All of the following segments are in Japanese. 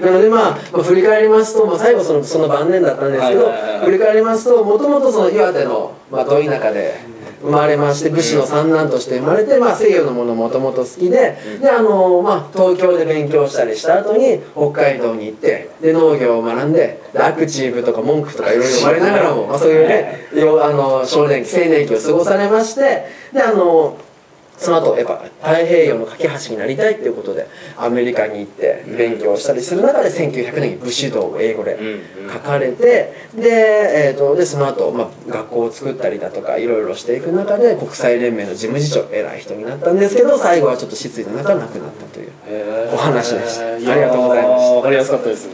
なので、まあ、まあ振り返りますと、まあ、最後そのその晩年だったんですけど、振り返りますともともとその岩手の、まあ、ど田舎で生まれまして武士の三男として生まれて、まあ、西洋のものもともと好きで,、であのまあ、東京で勉強したりした後に北海道に行ってで農業を学んででアクチーブとか文句とかいろいろ生まれながらも、まあ、そういうねよあの少年期青年期を過ごされましてであのその後やっぱ太平洋の架け橋になりたいっていうことでアメリカに行って勉強したりする中で1900年に武士道を英語で書かれてで,、えー、とでその後、まあ学校を作ったりだとかいろいろしていく中で国際連盟の事務次長偉い人になったんですけど最後はちょっと失意の中亡くなったという。えー。お話でした。ありがとうございましたわかりやす。かったです、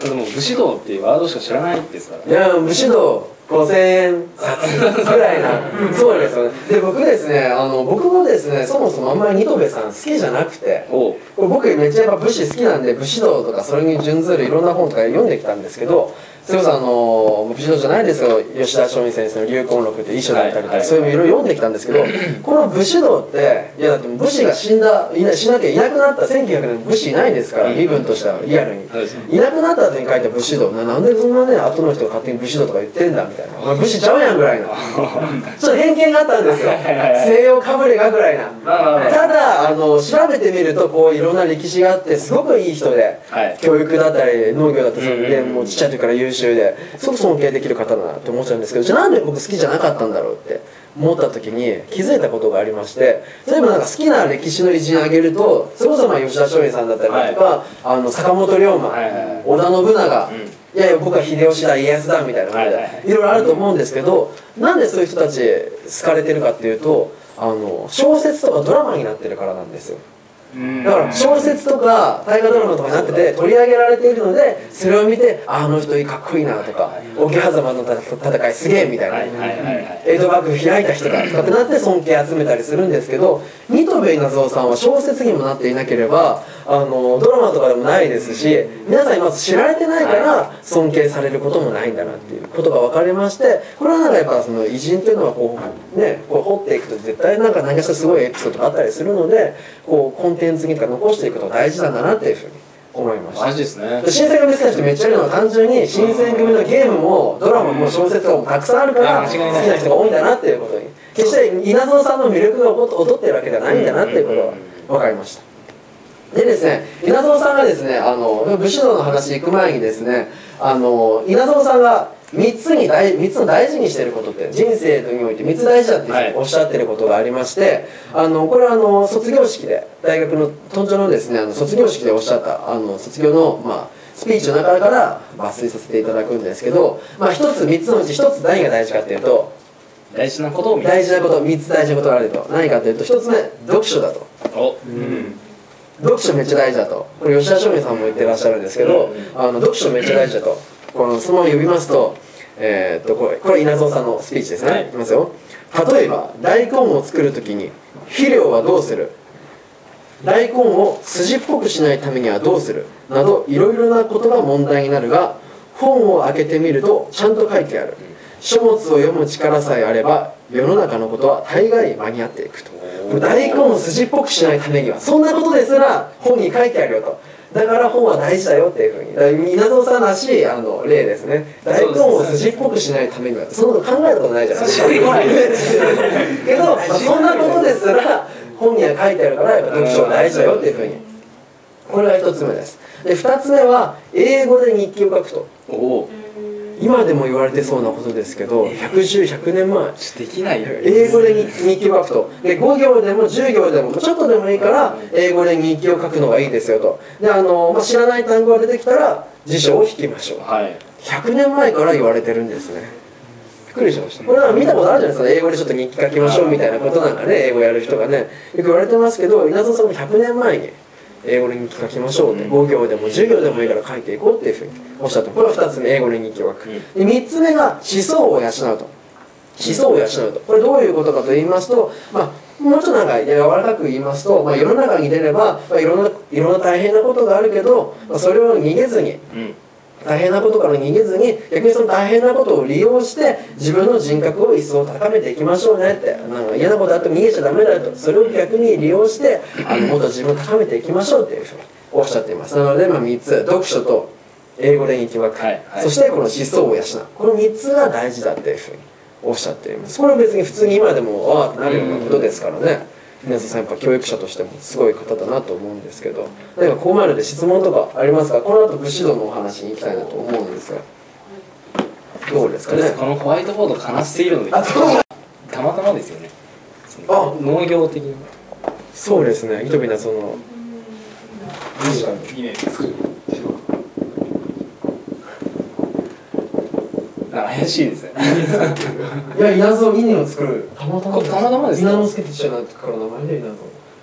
でも武士道っていうワードしか知らないですからいや武士道5000円札ぐらいな。そうですよね。で僕ですねあの僕もですねそもそもあんまりニトベさん好きじゃなくて僕めっちゃやっぱ武士好きなんで武士道とかそれに準ずるいろんな本とか読んできたんですけどそれこそあの武士道じゃないですけど吉田松陰先生の「流行録」って遺書だったりとか、そういうのいろいろ読んできたんですけど この武士道っていやだって武士が死んだいな死なきゃいなくなった1900年武士いないですから身分としてはリアルに。いなくなった後に書いた武士道ななんでそんなね後の人が勝手に武士道とか言ってんだみたいなお前武士ちゃうやんぐらいなちょっと偏見があったんですよ。西洋かぶれがぐらいな。ただあの調べてみるとこういろんな歴史があってすごくいい人で、はい。教育だったり農業だったりで、うもうちっちゃい時から優秀ですごく尊敬できる方だなって思っちゃうんですけどじゃあなんで僕好きじゃなかったんだろうって思った時に気づいたことがありまして例えばなんか好きな歴史の偉人を挙げるとそれこそまあ吉田松陰さんだったりだとか、あの坂本龍馬、はいはいはい。織田信長、うんいやいや僕は秀吉だ家康だみたいなことで、はいろいろあると思うんですけどなんでそういう人たち好かれてるかっていうとあの小説とかドラマになってるからなんですよ。だから小説とか大河ドラマとかになってて取り上げられているのでそれを見てああの人かっこいいなとか桶狭間の戦いすげえみたいな。江戸幕府開いた人だとかってなって尊敬集めたりするんですけど新渡戸稲造さんは小説にもなっていなければあのドラマとかでもないですし皆さんまず知られてないから尊敬されることもないんだなっていうことが分かりましてこれはなんかやっぱその偉人っていうのはこうねこう掘っていくと絶対なんか何かしらすごいエピソードがあったりするのでこうコンテンツにとか残していくことが大事なんだなっていうふうに思いました。マ。ジですね。で新選組好きな人めっちゃいるのは単純に新選組のゲームもドラマも小説もたくさんあるから好きな人が多いんだなっていうことに決して稲造さんの魅力が劣ってるわけではないんだなっていうことが分かりましたでですね稲造さんがですねあの武士道の話行く前にですねあの稲造さんが3つに大三つの大事にしてることって人生において3つ大事だってはい。おっしゃってることがありまして、あのこれはあの卒業式で大学の豚城のですねあの卒業式でおっしゃったあの卒業のまあスピーチの中から抜粋させていただくんですけど、まあ、一つ3つのうち1つ何が大事かっていうと大事なこと大事なこと3つ大事なことがあると。何かというと1つ目読書だと。お。うん読書めっちゃ大事だと。これ吉田松陰さんも言ってらっしゃるんですけど、あの読書めっちゃ大事だと。このそのまま呼びますと,、えーっとこれこれ稲造さんのスピーチですね、はい。い、きますよ。例えば大根を作る時に肥料はどうする？大根を筋っぽくしないためにはどうする？などいろいろなことが問題になるが本を開けてみるとちゃんと書いてある。書物を読む力さえあれば世の中のことは大概間に合っていくと大根を筋っぽくしないためにはそんなことですら本に書いてあるよと。だから本は大事だよっていうふうにだから稲造さんらしいあの例ですね。大根を筋っぽくしないためにはそんなこと考えたことないじゃないですか。けど、まあ、そんなことですら本には書いてあるからやっぱ読書は大事だよっていうふうに。これが一つ目です。で二つ目は英語で日記を書くと。おお今でも言われてそうなことですけど110100年前できないよ英語で日記を書くと。で5行でも10行でもちょっとでもいいから英語で日記を書くのがいいですよと。であの、まあ、知らない単語が出てきたら辞書を引きましょう。はい。100年前から言われてるんですね。びっくりしました。これは見たことあるじゃないですか。英語でちょっと日記書きましょうみたいなことなんかね英語やる人がね。よく言われてますけど稲造さんも100年前に英語で日記書きましょうって。5行でも10行でもいいから書いていこうっていうふうにおっしゃってこれは2つ目英語で日記を書く。で3つ目が思想を養うと。思想を養うと。これどういうことかと言いますとまあもうちょっとなんか柔らかく言いますと、まあ、世の中に出れば、まあ、いろんないろんな大変なことがあるけど、まあ、それを逃げずにうん大変なことから逃げずに逆にその大変なことを利用して自分の人格を一層高めていきましょうねってなんか嫌なことあっても逃げちゃダメだよと。それを逆に利用してあのもっと自分を高めていきましょうっていうふうにおっしゃっています。なので、まあ、3つ。読書と英語で日枠、はいはい。そしてこの思想を養う。この3つが大事だっていうふうにおっしゃっています。これは別に普通に今でもああってなるようなことですからね皆さんやっぱ教育者としてもすごい方だなと思うんですけど何かここまでで質問とかありますか？この後武士道のお話に行きたいなと思うんですが。どうですかね？このホワイトボード悲しすぎるので。あどうもたまたまですよね。そあの農業的な。そうですね。糸びなその。確かに稲作るあ怪しいですねいや稲造稲を作る。たまたこれたまたまですか稲之助って一緒になってから名前で稲造。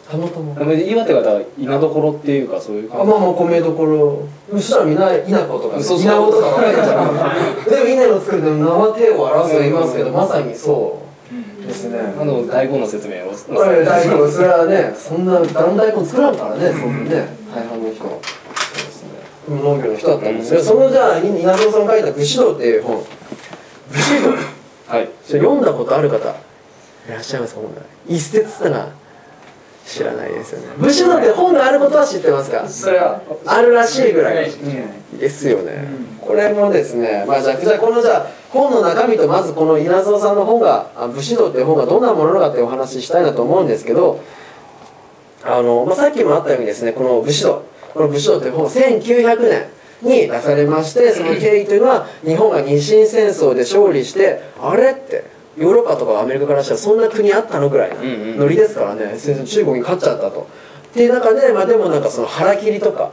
たまたまでも岩手がだから稲所っていうかそういうあまあまあ米どころ。そしたらみんな稲子とかね そう。そう稲子とかでも稲を作るでも名は手を表すと言いますけどまさにそうですね。あの大根の説明を。これ大根それはねそんな団大根作らんからねそんなね。大半の人そうですね。農業の人だったんですよ。そのじゃあ稲造さんが書いた「武士道」っていう本武士道はい。それ読んだことある方いらっしゃいますか本来一節ったら知らないですよね。武士道って本があることは知ってますか？それはあるらしいぐらい。うんですよね、これもですねまあじゃあじゃあこのじゃあ本の中身とまずこの稲造さんの本が「あ武士道」っていう本がどんなものなのかってお話ししたいなと思うんですけどあの、まあ、さっきもあったようにですねこの武士道。この武士道という本1900年に出されましてその経緯というのは日本が日清戦争で勝利してあれってヨーロッパとかアメリカからしたらそんな国あったのぐらいなうんうんノリですからね。中国に勝っちゃったと。っていう中で、まあ、でもなんかその腹切りとか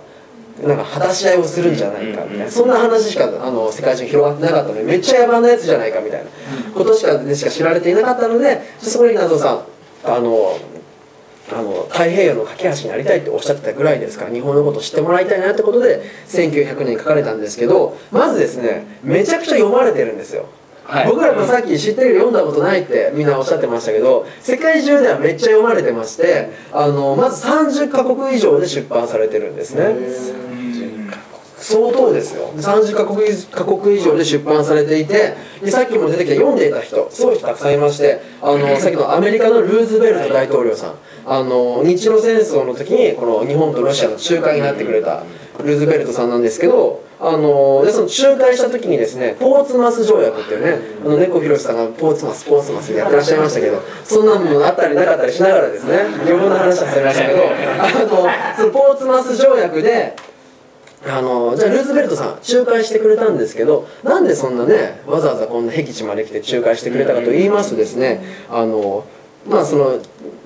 なんか果たし合いをするんじゃないかみたいな。そんな話しかあの世界中に広がってなかったのでめっちゃ野蛮なやつじゃないかみたいなことしかでしか知られていなかったのでそこに謎さんあのあの太平洋の架け橋になりたいっておっしゃってたぐらいですから日本のことを知ってもらいたいなってことで1900年に書かれたんですけどまずですねめちゃくちゃ読まれてるんですよ。はい。僕らもさっき知ってるけど読んだことないってみんなおっしゃってましたけど世界中ではめっちゃ読まれてましてあのまず30カ国以上で出版されてるんですね相当ですよ。30カ国カ国以上で出版されていてでさっきも出てきた読んでいた人すごいう人たくさんいましてあのさっきのアメリカのルーズベルト大統領さん。あの日露戦争の時にこの日本とロシアの仲介になってくれたルーズベルトさんなんですけどあのでその仲介した時にですねポーツマス条約っていうねあの猫ひろしさんがポーツマスポーツマスでやってらっしゃいましたけどそんなのあったりなかったりしながらですね余分な話はされましたけどあのそのポーツマス条約であのじゃあルーズベルトさん仲介してくれたんですけどなんでそんなねわざわざこんな僻地まで来て仲介してくれたかと言いますとですねあのまあその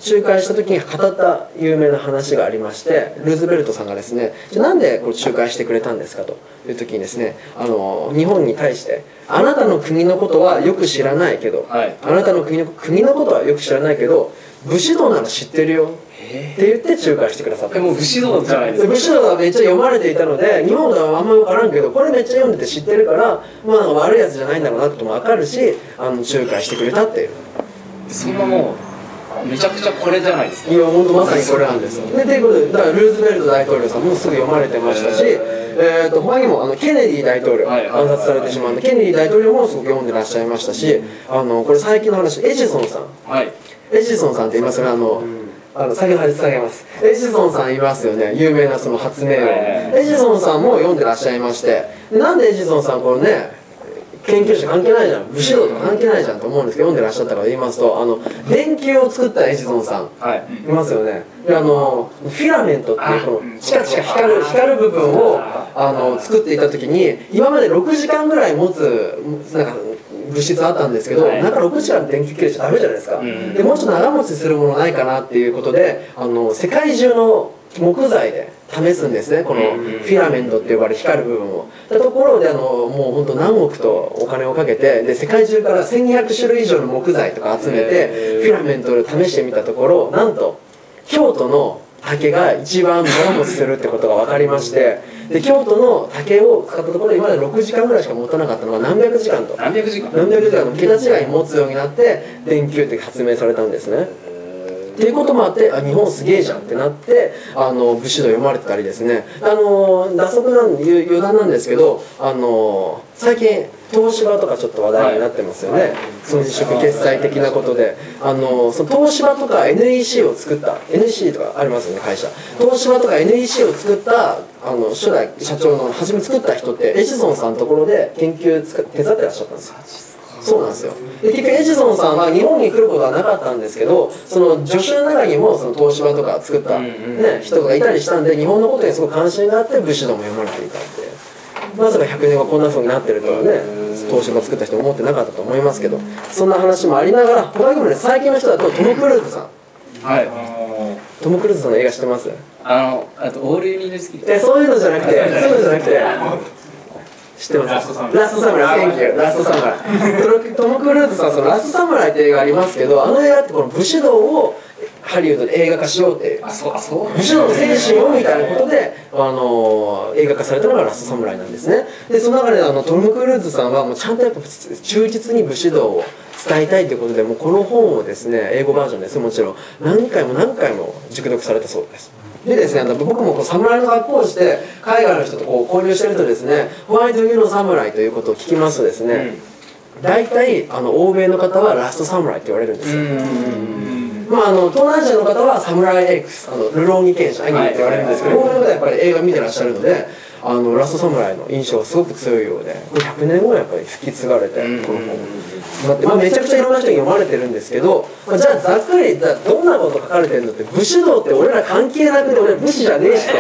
仲介した時に語った有名な話がありましてルーズベルトさんがですねじゃあなんでこう仲介してくれたんですかという時にですねあの日本に対してあなたの国のことはよく知らないけど、はい。あなたの国の国のことはよく知らないけど武士道なら知ってるよって言って仲介してくださったえもう武士道じゃないですか。武士道がめっちゃ読まれていたので日本ではあんまり分からんけどこれめっちゃ読んでて知ってるからまあ悪いやつじゃないんだろうなってことも分かるしあの仲介してくれたっていう。そんなもうめちゃくちゃこれじゃないですか。いや本当まさにこれなんですよ。でということでだからルーズベルト大統領さんもすぐ読まれてましたし、えー、と他にもあのケネディ大統領はい暗殺されてしまうんでケネディ大統領もすごく読んでらっしゃいましたしあのこれ最近の話エジソンさん。はい。エジソンさんって言いますよね。あの、あの先ほど下げます。エジソンさんいますよね。有名なその発明王、はいエジソンさんも読んでらっしゃいまして。でなんでエジソンさんこのね研究者関係ないじゃん。武士道と関係ないじゃんと思うんですけど読んでらっしゃったから言いますとあの電球を作ったエジソンさん。はい。いますよね。であのフィラメントっていうこのチカチカ光る光る部分をあの作っていた時に今まで6時間ぐらい持つなんか物質あったんですけど、はい。なんか6時間電球切れちゃダメじゃないですか、うん。でもうちょっと長持ちするものないかなっていうことであの世界中の木材で試すんですね。このうんフィラメントって呼ばれる光る部分を。だところであのもう本当何億とお金をかけてで世界中から1200種類以上の木材とか集めてフィラメントを試してみたところなんと京都の竹が一番長持ちするってことが分かりましてで京都の竹を使ったところ今まで6時間ぐらいしか持たなかったのが何百時間と。何百時間。何百時間の桁違いに持つようになって電球って発明されたんですねっていうこともあってあ日本すげえじゃんってなってあの武士道読まれてたりですね。あの打足なん余余談なんですけどあの最近東芝とかちょっと話題になってますよね、その自粛決済的なことで。あのその東芝とか NEC を作った NEC とかありますよね会社。東芝とか NEC を作ったあの初代社長の初め作った人ってエジソンさんのところで研究つか手伝ってらっしゃったんですよそうなんですよ。で結局エジソンさんは日本に来ることはなかったんですけどその助手の中にもその東芝とか作った、うんうん。ね、人がいたりしたんで日本のことにすごく関心があって武士道も読まれていたって。まさか100年後こんな風になってるとはね東芝作った人思ってなかったと思いますけどそんな話もありながら他にもね最近の人だとトム・クルーズさん。はい。トム・クルーズさんの映画知ってます？あのあとオールユニード好き。えそういうのじゃなくてそういうのじゃなくて知ってます？ラストサムライ。ラストサムライ。トサムライ。トロトム・クルーズさんそのラストサムライって映画ありますけどあの映画ってこの武士道をハリウッドで映画化しようってあそうあそう。武士道の精神をみたいなことで、あの映画化されたのが「ラストサムライ」なんですね。でその中であのトム・クルーズさんはもうちゃんとやっぱ忠実に武士道を伝えたいということでもうこの本をですね英語バージョンです。もちろん何回も何回も熟読されたそうですでですね僕もこう侍の格好をして海外の人とこう交流してるとですね「Why do you know 侍?」ということを聞きますとですね、大体あの欧米の方はラストサムライって言われるんですよ、まあ、あの東南アジアの方はサムライ X あのルローニケンシアニメって言われるんですけど、欧米の方はやっぱり映画見てらっしゃるのであのラストサムライの印象がすごく強いようでこれ100年後やっぱり引き継がれて、この本まあ、めちゃくちゃいろんな人に読まれてるんですけど、まあ、じゃあざっくりどんなこと書かれてるのって武士道って俺ら関係なくて俺武士じゃねえしと。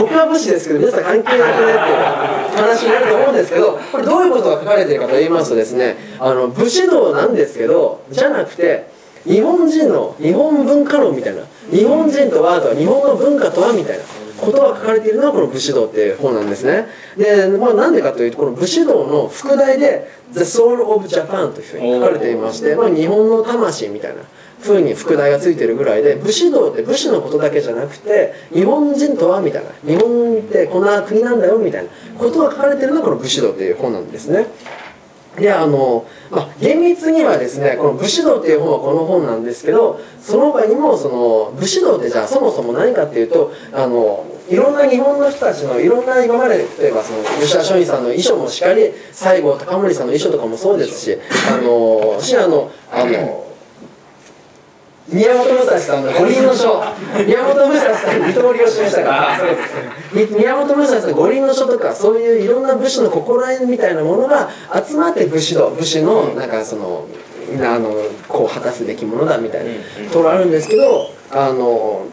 僕は武士ですけど皆さん関係なくねっていう話になると思うんですけどこれどういうことが書かれてるかと言いますとですねあの武士道なんですけどじゃなくて日本人の日本文化論みたいな。日本人とはとは日本の文化とはみたいなことが書かれているのがこの武士道っていう本なんですね。で、まあ、なんでかというとこの武士道の副題で「The Soul of Japan」というふうに書かれていまして、まあ、日本の魂みたいな風に副題がついてるぐらいで武士道って武士のことだけじゃなくて日本人とはみたいな日本ってこんな国なんだよみたいなことが書かれてるのがこの武士道っていう本なんですねであの、まあ、厳密にはですねこの武士道っていう本はこの本なんですけどその他にもその武士道ってじゃあそもそも何かっていうとあのいろんな日本の人たちのいろんな今まで例えばその吉田松陰さんの遺書もしかり西郷隆盛さんの遺書とかもそうですしあのしあのあの宮本武蔵さんの五輪の書。宮本武蔵さんに二刀流をしましたから。み 宮本武蔵さんの五輪の書とかそういういろんな武士の心得みたいなものが集まって武士道武士のなんかそのあのこう果たすべきものだみたいなところあるんですけどあの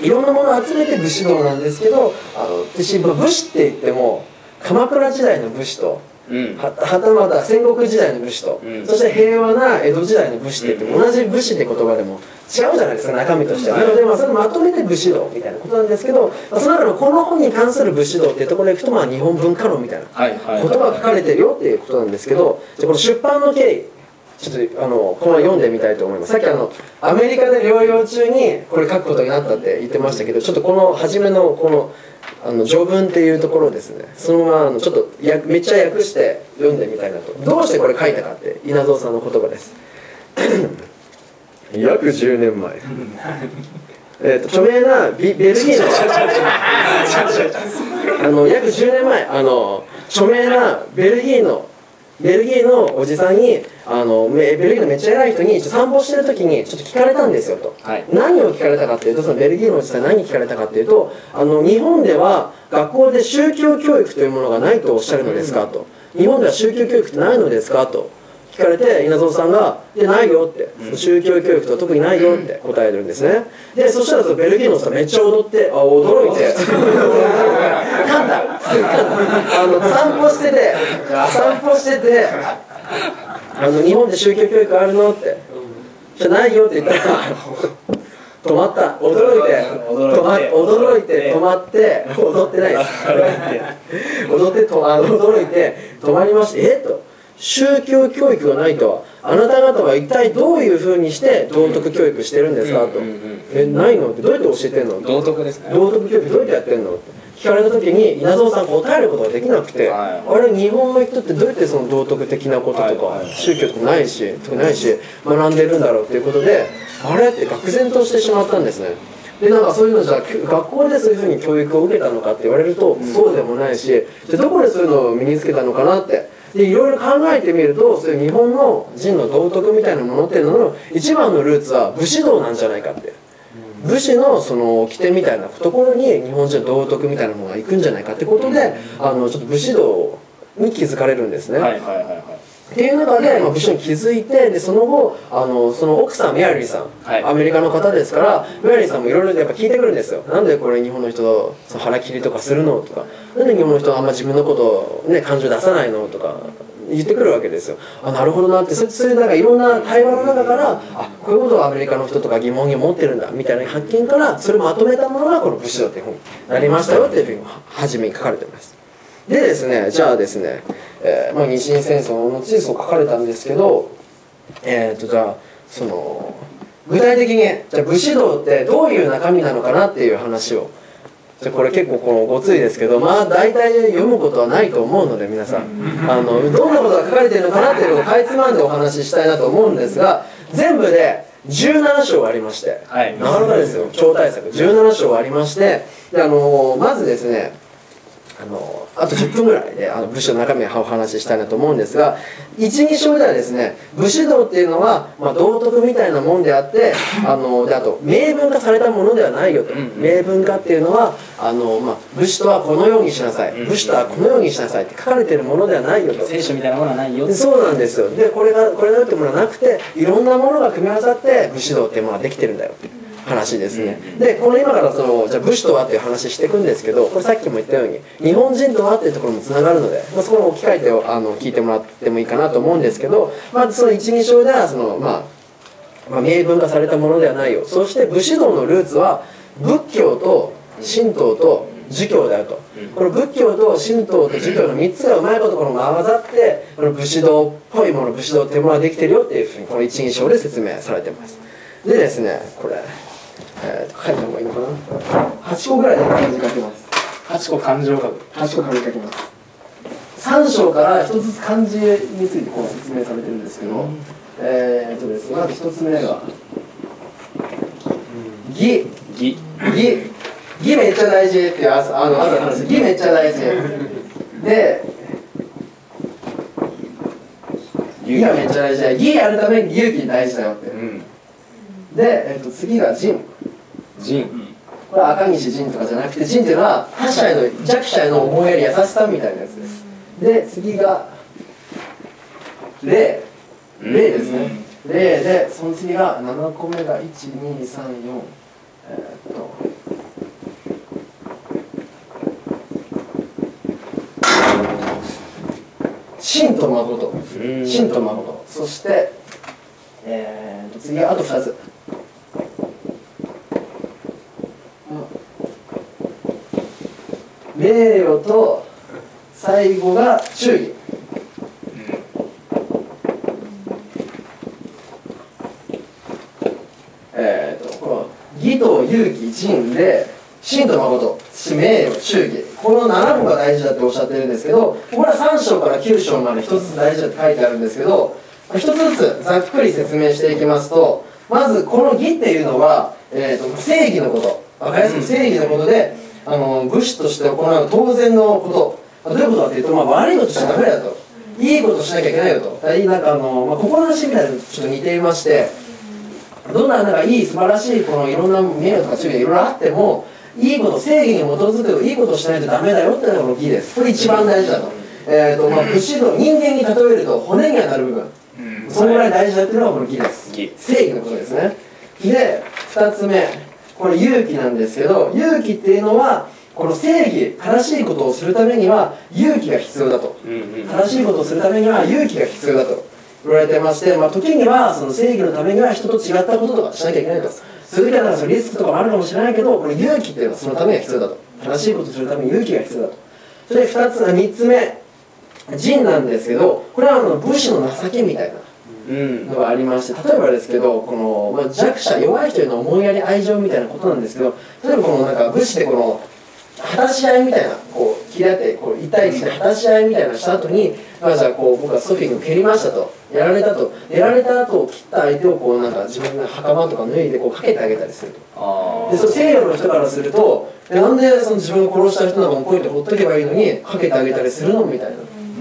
いろんなものを集めて武士道なんですけどあの私武士って言っても鎌倉時代の武士とうんははたまた戦国時代の武士と、うん。そして平和な江戸時代の武士って言って同じ武士って言葉でも違うじゃないですか中身としては、なのでまあそれをまとめて武士道みたいなことなんですけど、まあ、その中のこの本に関する武士道っていうところでいくとまあ日本文化論みたいなはいはいことが書かれてるよっていうことなんですけどじゃあこの出版の経緯ちょっとあのこの読んでみたいと思います。さっきあのアメリカで療養中にこれ書くことになったって言ってましたけどちょっとこの初めのこのあの序文っていうところですね。そのままあのちょっとやめっちゃ訳して読んでみたいなと。どうしてこれ書いたかって稲造さんの言葉です。約10年前。えーと著名なビベルギーの。あの約10年前あの著名なベルギーのベルギーのおじさんにあのめベルギーのめっちゃ偉い人に散歩してる時にちょっと聞かれたんですよと、はい。何を聞かれたかっていうとそのベルギーのおじさんに何聞かれたかっていうとあの日本では学校で宗教教育というものがないとおっしゃるのですかと。日本では宗教教育ってないのですかと聞かれて稲造さんが「でないよ」って、宗教教育とは特にないよって答えてるんですね。でそしたらそのベルギーのおじさんめっちゃ踊ってあ驚いて。噛んだ。噛んだ。あの散歩してて散歩しててあの日本で宗教教育あるのって。じゃないよって言ったら止まった。驚いて。止ま驚いて止まって踊ってないです。踊ってとあの驚いて止まりましてえっと宗教教育がないとはあなた方は一体どういうふうにして道徳教育してるんですかと、えないの？ってどうやって教えてんの？道徳ですね。道徳教育どうやってやってんの？って。聞かれた時に稲造さん答えることができなくて、はいあれ日本の人ってどうやってその道徳的なこととか、宗教ってないし特にないし学んでるんだろうっていうことであれって愕然としてしまったんですね。でなんかそういうのじゃ学校でそういうふうに教育を受けたのかって言われると、そうでもないしじゃあどこでそういうのを身につけたのかなってでいろいろ考えてみるとそういう日本の人の道徳みたいなものっていうのの一番のルーツは武士道なんじゃないかって武士のその掟みたいなところに日本人の道徳みたいなものが行くんじゃないかってことであのちょっと武士道に気づかれるんですね。はいはいはいはいっていう中で、まあ、武士に気づいてでその後あのその奥さんメアリーさん、はい。アメリカの方ですからメアリーさんもいろいろやっぱ聞いてくるんですよ。なんでこれ日本の人その腹切りとかするのとか。なんで日本の人はあんま自分のことを、ね、感情出さないのとか言ってくるわけですよ。あなるほどなって。そそれでなんかいろんな対話の中からあこういうことをアメリカの人とか疑問に持ってるんだみたいな発見からそれをまとめたものがこの武士道っていう本になりましたよっていうふうに初めに書かれてます。でですねじゃあですね、えーまあ、日清戦争の後そう書かれたんですけどえっ、とじゃあその具体的にじゃあ武士道ってどういう中身なのかなっていう話をじゃあこれ結構このごついですけどまあ大体読むことはないと思うので皆さん。あのどんなことが書かれているのかなっていうのをかいつまんでお話ししたいなと思うんですが全部で17章ありまして、はい。なかなかですよ。超大作。17章ありまして。であのまずですねあのあと10分ぐらいであの武士の中身をお話ししたいなと思うんですが12章ではですね武士道っていうのは、まあ、道徳みたいなもんであってあのであと明文化されたものではないよと、明文化っていうのはあの、まあ、武士とはこのようにしなさい、うん。武士とはこのようにしなさいって書かれてるものではないよと。聖書みたいなものはないよでそうなんですよ。でこれがこれがってものはなくていろんなものが組み合わさって武士道っていうものができてるんだよって話ですね、でこの今からそのじゃあ武士とはっていう話していくんですけどこれさっきも言ったように日本人とはっていうところもつながるので、まあ、そこの置き換えてあの聞いてもらってもいいかなと思うんですけど、まあ、その一二章ではそのまあまあ、明文化されたものではないよそして武士道のルーツは仏教と神道と儒教であると、この仏教と神道と儒教の3つがうまいことこの混ざってこの武士道っぽいもの武士道っていうものができてるよっていうふうにこの一人称で説明されてます。でですねこれ、えー、書いた方がいいのかな？8個ぐらいで漢字書きます。8個感情書く。8個漢字書きます。3章から1つずつ漢字についてこう説明されてるんですけど、えーっとですねまず1つ目が「義」義義義めっちゃ大事っていうああの後で話。す義めっちゃ大事。で義がめっちゃ大事。やるために勇気大事だよって。うん。で、えっと次が仁仁これは赤西仁とかじゃなくて仁っていうのは他者への弱者への思いやり優しさみたいなやつです。で次が礼礼ですね。礼でその次が7個目が1234えーっと。真と誠。うん。真と誠。そしてえー、と次あと2つ名誉と最後が忠義えー、とこの義と勇気仁で真と誠名誉忠義。この7個が大事だっておっしゃってるんですけどこれは3章から9章まで1つずつ大事だって書いてあるんですけど1つずつざっくり説明していきますとまずこの義っていうのは、えー、と正義のこと。わかりやすく正義のことであの武士として行う当然のこと。どういうことかっていうと、まあ、悪いことしちゃダメだと。いいことしなきゃいけないよと。なんかあの、まあ、志みたいなのとちょっと似ていましてどんななんかいい素晴らしいこのいろんな名誉とか注意がいろいろあってもいいこと正義に基づくいいことをしないとダメだよっていうのがこの義です。これ一番大事だと,、えーとまあ、武士道人間に例えると骨に当たる部分。そのぐらい大事だっていうのがこの義です。義正義のことですね。で2つ目これ勇気なんですけど勇気っていうのはこの正義正しいことをするためには勇気が必要だと。うんうん。正しいことをするためには勇気が必要だと言われてまして、まあ、時にはその正義のためには人と違ったこととかしなきゃいけないと。そういう時はなんかそのリスクとかもあるかもしれないけどこの勇気っていうのはそのためには必要だと。正しいことをするために勇気が必要だと。それで2つ3つ目仁なんですけどこれはあの武士の情けみたいな。うんのがありまして例えばですけどこの、まあ、弱者弱い人への思いやり愛情みたいなことなんですけど例えばこのなんか武士でこの果たし合いみたいなこう切り合ってこう1対1で果たし合いみたいなした後に、まあ、じゃあこう僕はソフィー君蹴りましたと。やられたと。やられた後切った相手をこうなんか自分の袴とか脱いでこうかけてあげたりすると。あでその西洋の人からするとえなんでその自分を殺した人なんかもこうやってほっとけばいいのにかけてあげたりするのみたいな、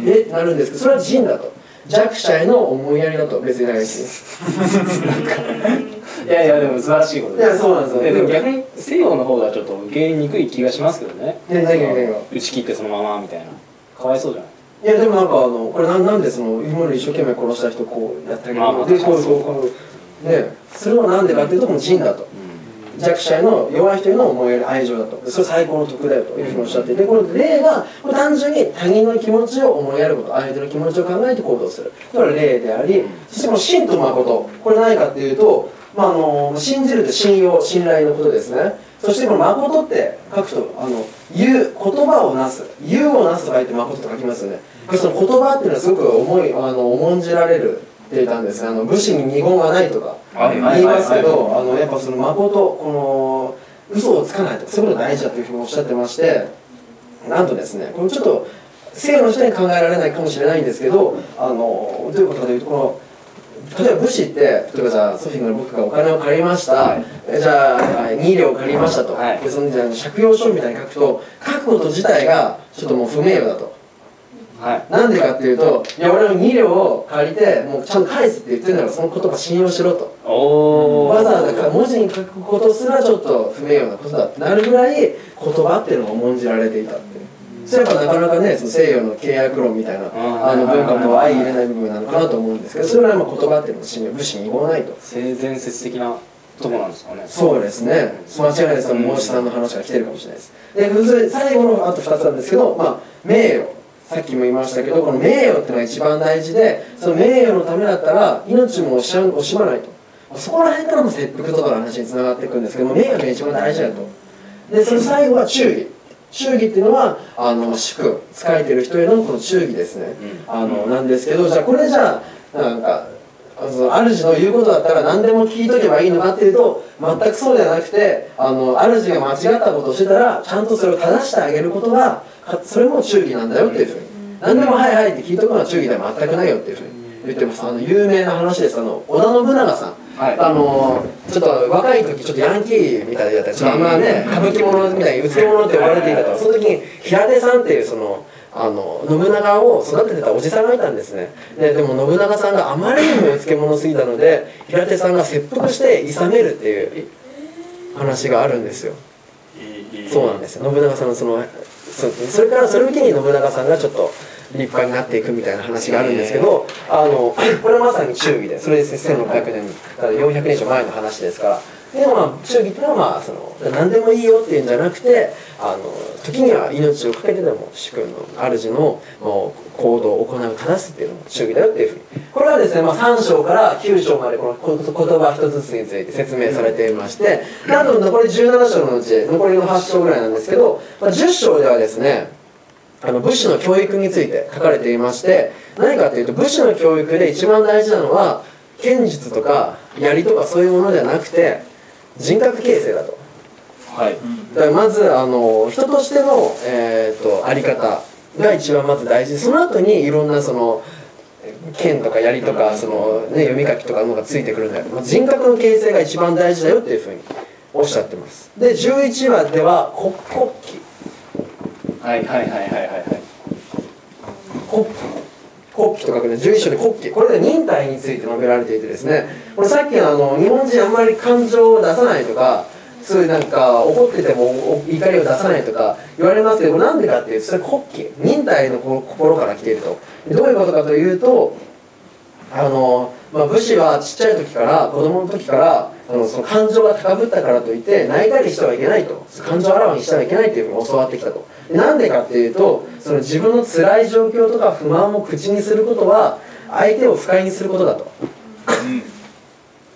えってなるんですけどそれは仁だと弱者への思いやりだと別にないです いやいやでも素晴らしいこといやそうなんですよ。ででも逆に西洋の方がちょっと受けにくい気がしますけどね。打ち切ってそのままみたいな。かわいそうじゃない。いやでもなんかあのこれなんなんでその今まで一生懸命殺した人こうやってあげるのでこうこうこうねそれはなんでかっていうとこの仁だと弱者への弱い人への思いやり愛情だと。それ最高の徳だよというふうにおっしゃっていてこの霊が単純に他人の気持ちを思いやること相手の気持ちを考えて行動する。これは霊でありそしてこの真と誠。これ何かっていうと、まあ、あの信じるって信用信頼のことですね。そしてこの誠って書くとあの言う言葉をなす。言うをなすと書いて誠と書きますよね。その言葉っていうのはすごく重いあの重んじられるってたんですね。あの武士に二言はないとかはい言いますけど、はいあのやっぱその誠この嘘をつかないとかそういうことが大事だというふうにおっしゃってましてなんとですねこれちょっと西洋の人に考えられないかもしれないんですけどあのどういうことかというとこの例えば武士って例えばじゃあソフィーの僕がお金を借りました、はい。えじゃあ2両借りましたと、はい。でそのじゃあ借用書みたいに書くと書くこと自体がちょっともう不名誉だと。はい。なんでかっていうといや俺の2両を借りてもうちゃんと返すって言ってるんだからその言葉信用しろと。わざわざ文字に書くことすらちょっと不名誉なことだってなるぐらい言葉っていうのが重んじられていたっていう。それやっぱなかなかねその西洋の契約論みたいなああの文化とは相入れない部分なのかなと思うんですけどそれはまあ言葉っていうのも信用武士に違法ないと。性善説的なとこなんですかね。そうですね。間違いないです。孟子さんの話が来てるかもしれないです。でそれ最後のあと2つなんですけどまあ名誉さっきも言いましたけどこの名誉ってのが一番大事でその名誉のためだったら命も惜し惜しまないと。そこら辺からも切腹とかの話につながっていくんですけども名誉が一番大事だと。でその最後は忠義。忠義っていうのはあの祝仕えてる人へのこの忠義ですね、あのなんですけどじゃあこれじゃあなんか主の言うことだったら何でも聞いとけばいいのかっていうと全くそうではなくてあの主が間違ったことをしてたらちゃんとそれを正してあげることがかそれも忠義なんだよっていうふうに。何でも「はいはい」って聞いとくのは忠義では全くないよっていうふうに言ってます。あの有名な話です。あの織田信長さん。はい。あのちょっと若い時ちょっとヤンキーみたいだったりちょっとあんまね歌舞伎者みたいにうつけ者って呼ばれていたと。その時に平手さんっていうそのあの信長を育ててたおじさんがいたんですね。ででも信長さんがあまりにもうつけ者すぎたので平手さんが切腹して諌めるっていう話があるんですよ。そうなんですよ。信長さんのそのそそれからそれを機に信長さんがちょっと立派になっていくみたいな話があるんですけどあのこれはまさに忠義でそれですね1600年から400年以上前の話ですからでもまあ忠義っていうのはまあその何でもいいよっていうんじゃなくてあの時には命を懸けてでも主君の主のもう行動を行う正すっていうのも忠義だよっていうふうに。これはですね、まあ、3章から9章までこの言葉一つずつについて説明されていましてであと残り17章のうち残りの8章ぐらいなんですけど、まあ、10章ではですねあの武士の教育について書かれていまして何かというと武士の教育で一番大事なのは剣術とか槍とかそういうものではなくて人格形成だと。はい。だからまずあの人としての、えー、とあり方が一番まず大事。その後にいろんなその剣とか槍とかその、ね、読み書きとかのがついてくるんだよ、まあ、人格の形成が一番大事だよっていうふうにおっしゃってます。で11話では国国旗。はいはいはいはいはいはい。国旗国旗と書くね11章で国旗。これで忍耐について述べられていてですね。これさっきのあの日本人あんまり感情を出さないとかそういうなんか怒ってても怒りを出さないとか言われますけどなんでかっていうとそれ国旗。忍耐の心から来ていると。どういうことかというとあの、まあ、武士はちっちゃい時から子供の時からあのその感情が高ぶったからといって泣いたりしてはいけないと。感情をあらわにしてはいけないというふうに教わってきたと。でなんでかっていうとその自分の辛い状況とか不満を口にすることは相手を不快にすることだと。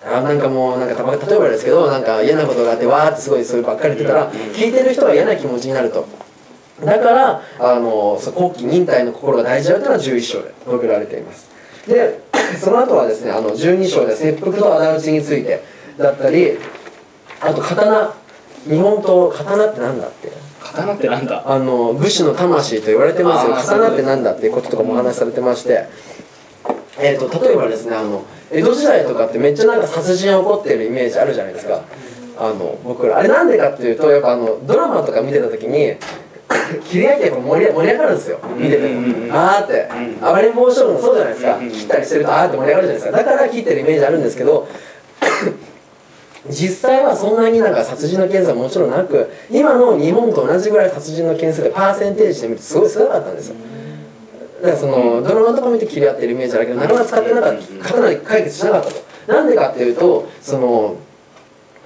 あ なんかもうなんか例えばですけどなんか嫌なことがあってわーってすごいそればっかり言ってたら聞いてる人が嫌な気持ちになると。だからあのそう後期忍耐の心が大事だよというのは11章で述べられています。でその後はですねあの12章で切腹と仇討ちについてだったりあと刀日本刀刀ってなんだって。刀ってなんだ？あの武士の魂と言われてますよ。刀ってなんだっていうこととかもお話しされてまして、えー、と例えばですねあの江戸時代とかってめっちゃなんか殺人起こってるイメージあるじゃないですか。あの僕ら。あれなんでかっていうとやっぱあのドラマとか見てた時に 切り合いってやっぱ盛り盛り上がるんですよ。見てても、うん。うんうんあーって、うん。暴れん坊将軍もそうじゃないですか、うん。うん切ったりしてるとあーって盛り上がるじゃないですか。だから切ってるイメージあるんですけど実際はそんなになんか殺人の件数はもちろんなく今の日本と同じぐらい殺人の件数でパーセンテージで見るとすごい少なかったんですよ。だからそのドラマとか見て切り合ってるイメージあるけどなかなか使ってなかった。刀で解決しなかったと。なんでかっていうとその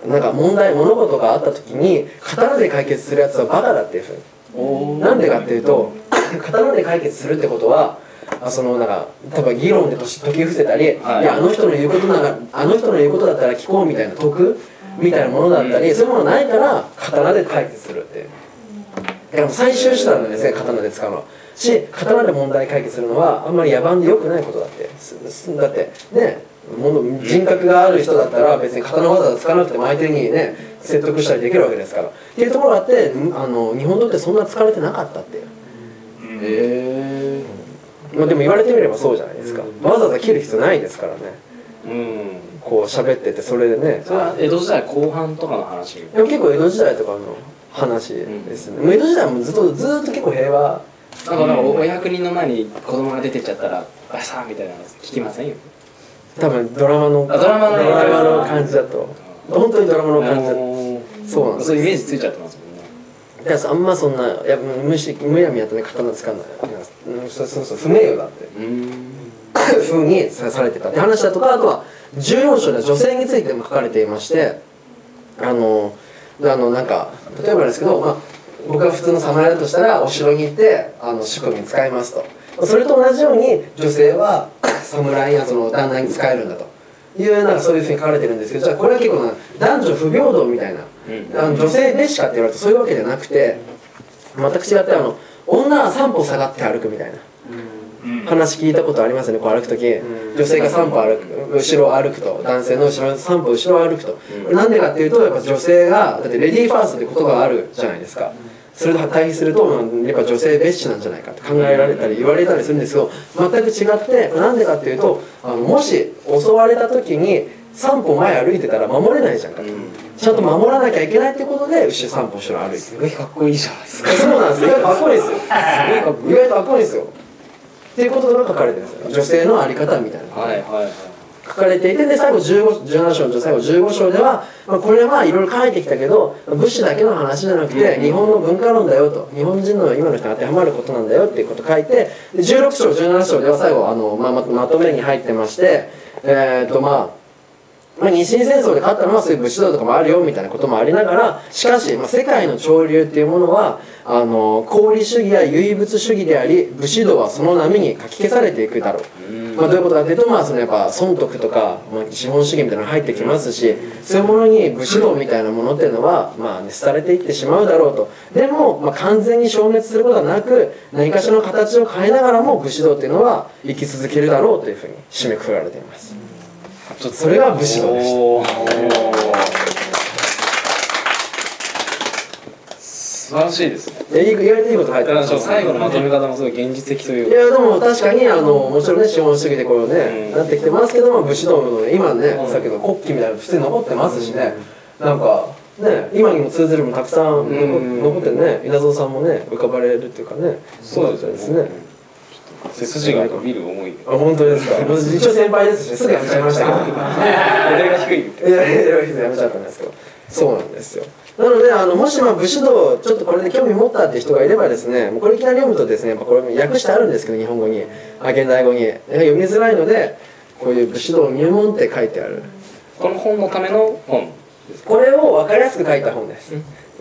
なんか問題物事があった時に刀で解決するやつはバカだっていうふうにおなんでかっていうと刀で解決するってことはあそのなんか例えば議論で解き伏せたり、はい。い、やあの人の言うことならあの人の言うことだったら聞こうみたいな得みたいなものだったり、うんそういうものないから刀で解決するってだか最終手段なんですね刀で使うのは。し刀で問題解決するのはあんまり野蛮で良くないことだって。だってね人格がある人だったら別に刀わざわざ使わなくても相手にね説得したりできるわけですから。っていうところがあってんあの日本刀ってそんな使われてなかったっていう。へえまあ、でも言われてみればそうじゃないですか、わざわざ切る必要ないですからね。うん。こう喋っててそれでね。それは江戸時代後半とかの話でも結構江戸時代とかの話ですね、もう江戸時代もずっとずっと結構平和。なんかなんかお役人の前に子供が出てっちゃったら「あさ」みたいなの聞きませんよ多分ドラマのあドラマの感じだと。本当にドラマの感じだと。そうなんです。そういうイメージついちゃってますもんね。いやあんまそんないやむしむやみやとね刀使うのうんそうそうそう。不名誉だって。うん。ふうにさされてたって話だとかあとは14章では女性についても書かれていましてあのあのなんか例えばですけど、まあ、僕が普通の侍だとしたらお城に行ってあの主君に使いますと。それと同じように女性は侍やその旦那に使えるんだと。いうなんかそういうふうに書かれてるんですけどじゃあこれは結構な男女不平等みたいな、うん。あの女性べしかって言われるとそういうわけじゃなくて全く違ってあの女は3歩下がって歩くみたいな。話聞いたことありますよね。こう歩く時。女性が3歩歩く後ろを歩くと。男性の後ろ3歩後ろを歩くと、なんでかっていうとやっぱ女性がだってレディーファーストって言葉があるじゃないですかそれと対比するとまあやっぱ女性蔑視なんじゃないかと考えられたり言われたりするんですけど全く違ってなんでかっていうとあのもし襲われた時に3歩前歩いてたら守れないじゃんかと、ちゃんと守らなきゃいけないってことで後ろ3歩後ろ歩いてる。すごいかっこいいじゃないですか。そうなんですよ。意外とかっこいいですよ。すごいかっこいい。意外とかっこいいですよ。っていうことが書かれてるんですよ。女性のあり方みたいな。はいはいはい書かれていてで最後15 17章の最後15章では、まあ、これはいろいろ書いてきたけど武士だけの話じゃなくて日本の文化論だよと。日本人の今の人に当てはまることなんだよっていうこと書いてで16章17章では最後あの、まあ、ままとめに入ってましてえっ、とまあまあ、日清戦争で勝ったのはそういう武士道とかもあるよみたいなこともありながらしかし、まあ、世界の潮流っていうものはあの功利主義や唯物主義であり武士道はその波にかき消されていくだろう、うん。まあ、どういうことかというと、まあ、そのやっぱ損得とか、まあ、資本主義みたいなのが入ってきますしそういうものに武士道みたいなものっていうのは、まあ、熱されていってしまうだろうと。でも、まあ、完全に消滅することはなく何かしらの形を変えながらも武士道っていうのは生き続けるだろうというふうに締めくくられています。ちょっとそれが武士道でし素晴らしいですね。いやいい意外といいこと書いてます。最後のまとめ方もすごい現実的といいうか。やでも確かにあのもちろんね資本主義でこうね、うん。なってきてますけども武士道の今ね、うん。さっきの国旗みたいなの普通に残ってますしね、なんかね今にも通ずるものたくさん残,、ってね稲造さんもね浮かばれるっていうかね。そうですね背筋が伸びる思いあ本当ですか？もう。一応先輩ですしすぐやめちゃいました。け どレベルが低いいやいやいややめちゃったんですけど。そうなんですよ。なのであのもしまあ武士道ちょっとこれで興味持ったって人がいればですねもうこれいきなり読むとですねやっぱこれ訳してあるんですけど日本語にあ現代語に。読みづらいのでこういう武士道入門って書いてある。この本のための本これを分かりやすく書いた本です。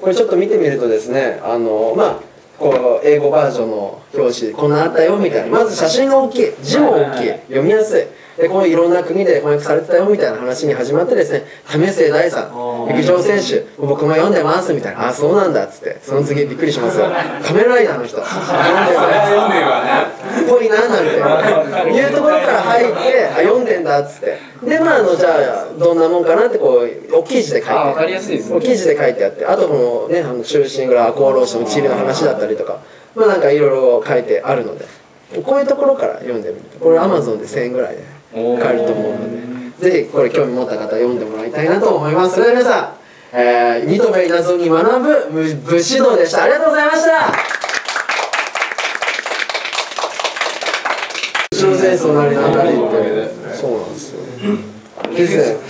これちょっと見てみるとですねあのまあこう英語バージョンの表紙こんなあったよみたいな。まず写真が大きい。字も大きい。読みやすいでこのいろんな国で翻訳されてたよみたいな話に始まってですね為末大さん陸上選手僕も読んでますみたいな。あそうなんだっつって。その次びっくりしますよ。仮面ライダーの人。読んでます読んでるわね。ぽいななんて。いうところから入ってあ読んでんだっつって。でまああのじゃあどんなもんかなってこう大きい字で書いて。あわかりやすいですね。大きい字で書いてあって。あとこのねあの中心蔵厚労省の地理の話だったりとか。まあなんかいろいろ書いてあるのでこういうところから読んでみる。とこれアマゾンで1000円ぐらいで買えると思うので。ぜひこれ興味持った方読んでもらいたいなと思います。それでは皆さんえー、ニトベイ謎に学ぶ武武士道でした。ありがとうございました。後ろ戦争なりなんなりって。そうなんですよ。ね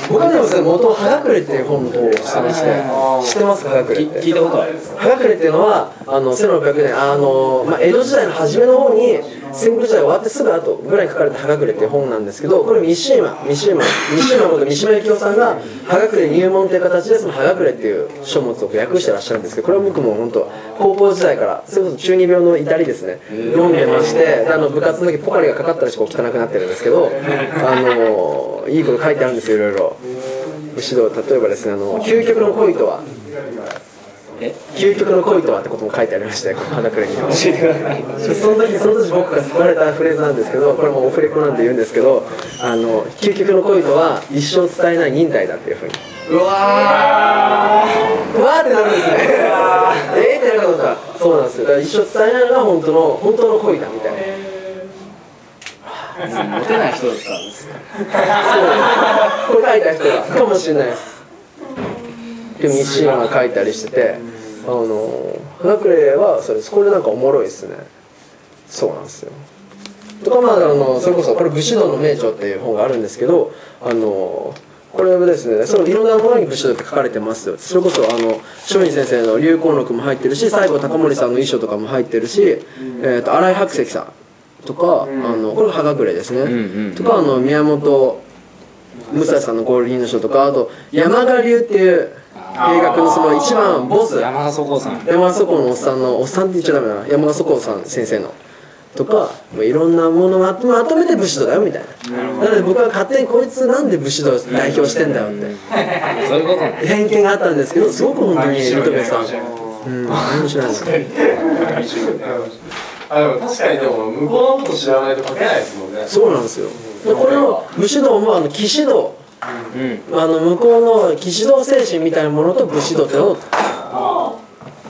僕はでもですね元「はがくれ」っていう本の方をしてまして知ってますか？はがくれって。聞いたことあるはがくれっていうのはあの1600年あの、まあ、江戸時代の初めの方に戦国時代終わってすぐ後ぐらいに書かれた「はがくれ」っていう本なんですけどこれ三島三島三島こと三島由紀夫さんが「はがくれ入門」という形でその「はがくれ」っていう書物を訳してらっしゃるんですけどこれは僕も本当高校時代からそれこそ中二病の至りですね読んでましてあの部活の時ポカリがかかったらしか汚くなってるんですけどあのいいこと書いてあるんですよいろいろ。武士道例えばですねあの究極の恋とはえ究極の恋とはってことも書いてありましてこの花くれに。は教えてくださいその時その時僕が救われたフレーズなんですけどこれもオフレコなんで言うんですけどあの究極の恋とは一生伝えない忍耐だっていうふうに。うわうわーってなるんですね。えーってなることか。そうなんですよ。だから一生伝えないのが本当の本当の恋だみたいな。モテない人だったんですかこれ書いた人がかもしれないですでも西山が書いたりしててあの花くれはそうです。これなんかおもろいですね。そうなんですよ。とかまああのそれこそこれ「武士道の名著」っていう本があるんですけどあのこれはですね。そのいろんなものに武士道って書かれてますよ。それこそあの松陰先生の流行録も入ってるし西郷隆盛さんの遺書とかも入ってるし、えー、と新井白石さんとか、あのこれが葉隠れですね、んうんとかあの宮本武蔵さんの合輪の書とかあと山賀流っていう映画のその一番ボス。山田そこさん。山賀そこのおっさんのおっさんって言っちゃダメだな。山賀そこさん先生の。とかもういろんなものをまとまとめて武士道だよみたいな。なので僕は勝手にこいつなんで武士道を代表してんだよって。そういうこと偏見があったんですけどすごく本当にリトベさん。うん。面白いのあでも確かにでも向こうのこと知らないと書けないですもんね。そうなんですよ。でこれの武士道もあの騎士道うん。あの向こうの騎士道精神みたいなものと武士道ってを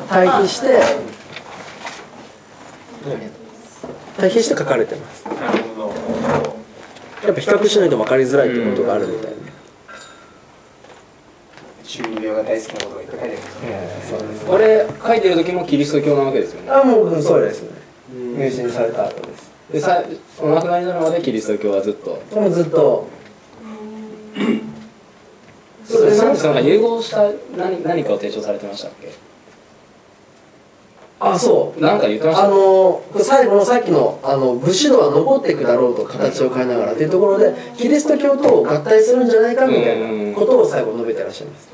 対比して対比して書かれてます。なるほど。やっぱ比較しないと分かりづらいってことがあるみたいで、中二病が大好きなことがいっぱい書いてあるそうですこれ書いてる時もキリスト教なわけですよね。あもうそうですね。入信された後です。でさお亡くなりになるまでキリスト教はずっと。もうずっと それなんでその融合した何何かを提唱されてましたっけ？あそう。なんか言ってました？あの最後のさっきのあの武士道は残っていくだろうと形を変えながらというところでキリスト教と合体するんじゃないかみたいなことを最後述べてらっしゃいます。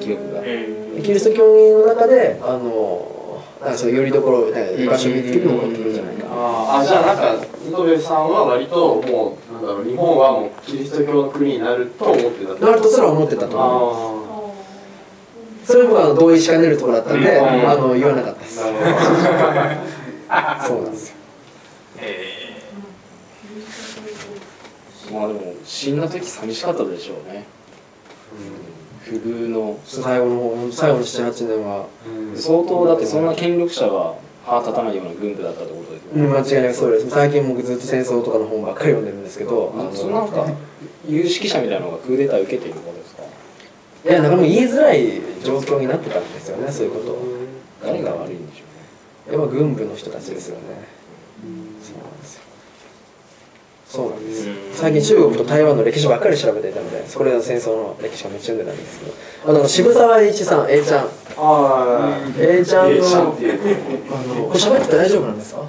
記憶が。キリスト教の中であのなんかそういうよりどころ居場所を見つけて残ってくるんじゃないか。あーあじゃあなんか糸部さんは割ともうだろう日本はもうキリスト教の国になると思ってたなると。すら思ってたと思うあそれ僕はあの同意しかねるところだったんでうん。あの言わなかったです。そうなんですよ。まあでも死んだ時寂しかったでしょうね。不遇の。最後の方最後の78年は。相当だってそんな権力者が歯立たないような軍部だったってことですよね。うん間違いなくそうです。最近僕ずっと戦争とかの本ばっかり読んでるんですけど。あのなんか有識者みたいなのがクーデター受けていることですか？いやなんかもう言いづらい状況になってたんですよねそういうこと。を誰が悪いんでしょうね。やっぱ軍部の人たちですよねそうなんです。最近中国と台湾の歴史ばっかり調べていたのでそれの戦争の歴史がめっちゃ読んでたんですけど。あの渋沢栄一さん A ちゃん。あ A ちゃんのあのこれ喋ってて大丈夫なんですか？